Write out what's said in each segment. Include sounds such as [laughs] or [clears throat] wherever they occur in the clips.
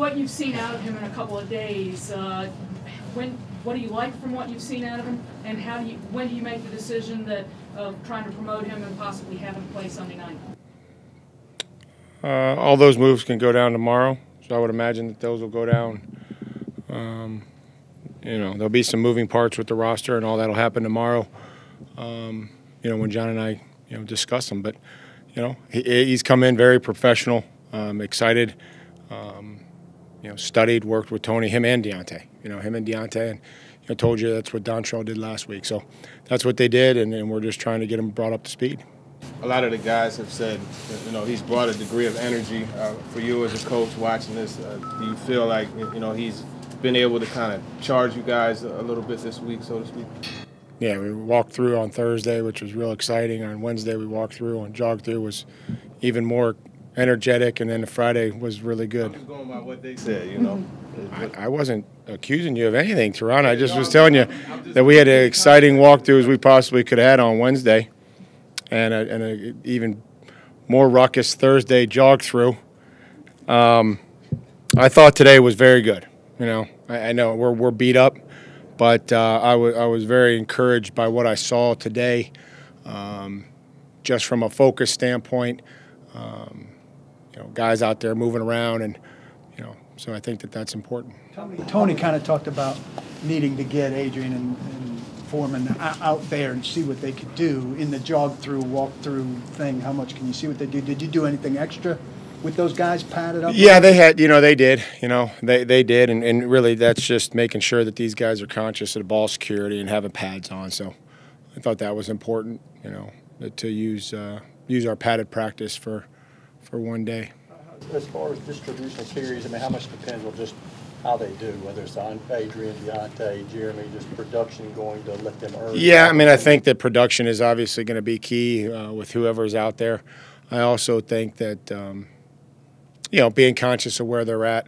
what you've seen out of him in a couple of days, uh, when what do you like from what you've seen out of him, and how do you when do you make the decision that of trying to promote him and possibly have him play Sunday night? Uh, all those moves can go down tomorrow, so I would imagine that those will go down. Um, you know, there'll be some moving parts with the roster, and all that'll happen tomorrow. Um, you know, when John and I, you know, discuss them. But you know, he, he's come in very professional, um, excited. Um, you know, studied, worked with Tony, him and D'Onta. You know, him and D'Onta, and I told you that's what Dontrell did last week. So that's what they did, and, and we're just trying to get him brought up to speed. A lot of the guys have said, you know, he's brought a degree of energy uh, for you as a coach watching this. Uh, do you feel like, you know, he's been able to kind of charge you guys a little bit this week, so to speak? Yeah, we walked through on Thursday, which was real exciting. On Wednesday, we walked through. and jog through was even more energetic, and then the Friday was really good. I'm going by what they said, you know. I, I wasn't accusing you of anything, Teron. I just was telling you that we had an exciting walkthrough as we possibly could have had on Wednesday, and a, and a even more ruckus Thursday jog through. Um, I thought today was very good. You know, I, I know we're we're beat up, but uh, I, I was very encouraged by what I saw today, um, just from a focus standpoint. Um, you know, guys out there moving around and you know, so I think that that's important. Tony, Tony kind of talked about needing to get Adrian and, and Foreman out there and see what they could do in the jog through, walk through thing. How much can you see what they do? Did you do anything extra with those guys padded up? Yeah, they had, you know, they did, you know, they, they did. And, and really that's just making sure that these guys are conscious of the ball security and having pads on. So I thought that was important, you know, to use, uh, use our padded practice for, for one day as far as distribution of carries, I mean, how much depends on just how they do, whether it's on Adrian, D'Onta, Jeremy, just production going to let them earn? Yeah, I mean, I think that production is obviously going to be key uh, with whoever's out there. I also think that, um, you know, being conscious of where they're at,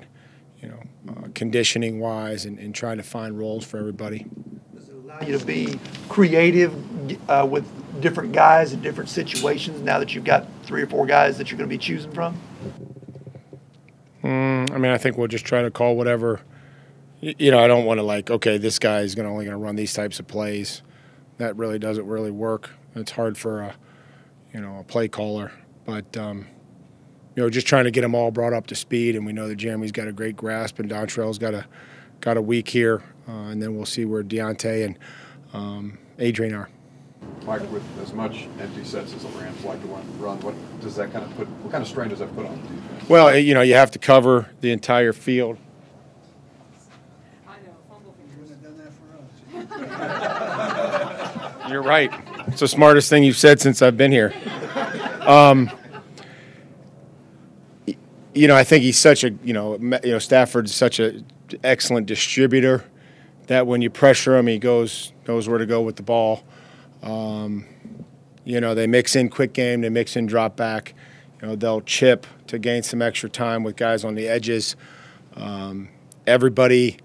you know, uh, conditioning wise and, and, trying to find roles for everybody. Does it allow you to be creative uh, with different guys in different situations now that you've got three or four guys that you're going to be choosing from? Mm, I mean, I think we'll just try to call whatever. You know, I don't want to like, okay, this guy is going to only going to run these types of plays. That really doesn't really work. It's hard for a, you know, a play caller. But um, you know, just trying to get them all brought up to speed. And we know that Jeremy's got a great grasp, and Dontrell's got a got a week here, uh, and then we'll see where D'Onta and um, Adrian are. Mike, with as much empty sets as the Rams like to run, what does that kind of put? What kind of strain does that put on the defense? Well, you know, you have to cover the entire field. [laughs] You're right. It's the smartest thing you've said since I've been here. Um, you know, I think he's such a you know you know Stafford's such a excellent distributor that when you pressure him, he goes knows where to go with the ball. Um, you know, they mix in quick game, they mix in drop back. You know, they'll chip to gain some extra time with guys on the edges. Um, everybody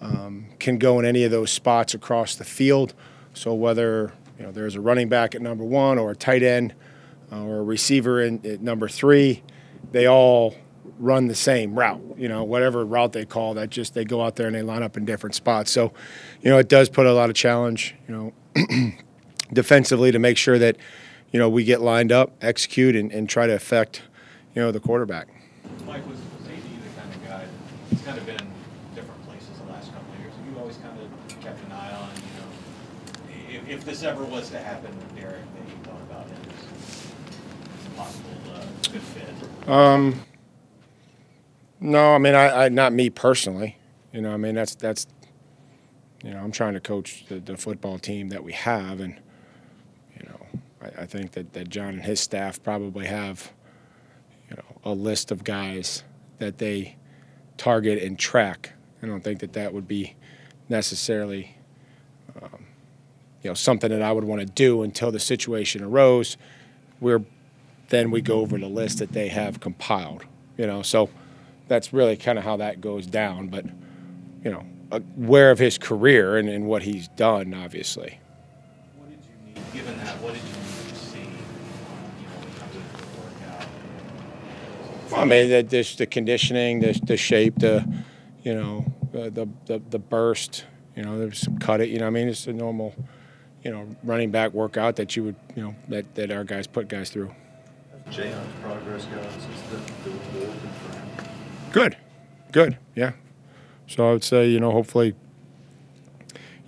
um, can go in any of those spots across the field. So whether you know there's a running back at number one or a tight end uh, or a receiver in, at number three, they all run the same route. You know, whatever route they call that, just they go out there and they line up in different spots. So, you know, it does put a lot of challenge. You know. [clears throat] defensively to make sure that you know we get lined up, execute, and, and try to affect you know the quarterback. Mike was, was AD the kind of guy He's kind of been in different places the last couple of years. Have you always kind of kept an eye on you know if, if this ever was to happen with Derrick that you thought about him as a possible uh, good fit? Um. No, I mean, I, I not me personally. You know, I mean that's that's you know, I'm trying to coach the, the, football team that we have, and I, I think that, that John and his staff probably have, you know, a list of guys that they target and track. I don't think that that would be necessarily, um, you know, something that I would want to do until the situation arose. Where then we go over the list that they have compiled. You know, so that's really kind of how that goes down. But you know, aware of his career and, and what he's done, obviously. What did you need, given that? I mean, the, this, the conditioning, the, the shape, the, you know, the, the, the, the burst, you know, there's some cut it, you know, I mean, it's a normal, you know, running back workout that you would, you know, that, that our guys put guys through. Jayon's progress, guys, is the, the working for him. Good, good, yeah. So I would say, you know, hopefully,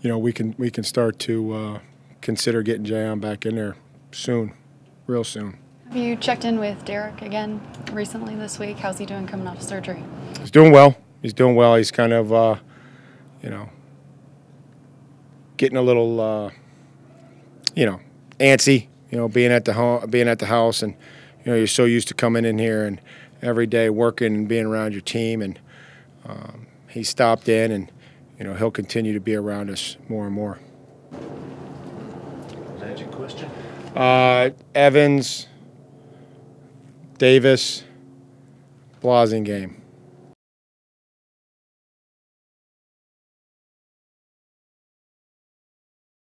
you know, we can we can start to uh, consider getting Jayon back in there soon, real soon. Have you checked in with Derrick again recently this week? How's he doing coming off surgery? He's doing well. He's doing well. He's kind of, uh, you know, getting a little, uh, you know, antsy. You know, being at the home, being at the house, and you know, you're so used to coming in here and every day working and being around your team. And um, he stopped in, and you know, he'll continue to be around us more and more. Magic question? Uh, Evans, Davis, Blasing game.